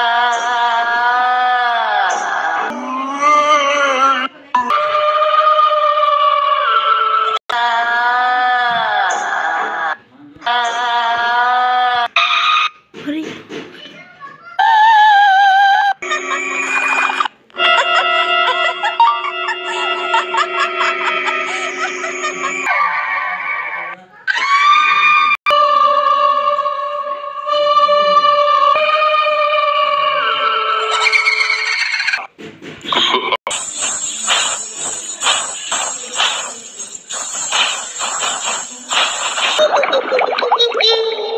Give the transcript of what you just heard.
Uh... Ha ha ha ha! Thank you.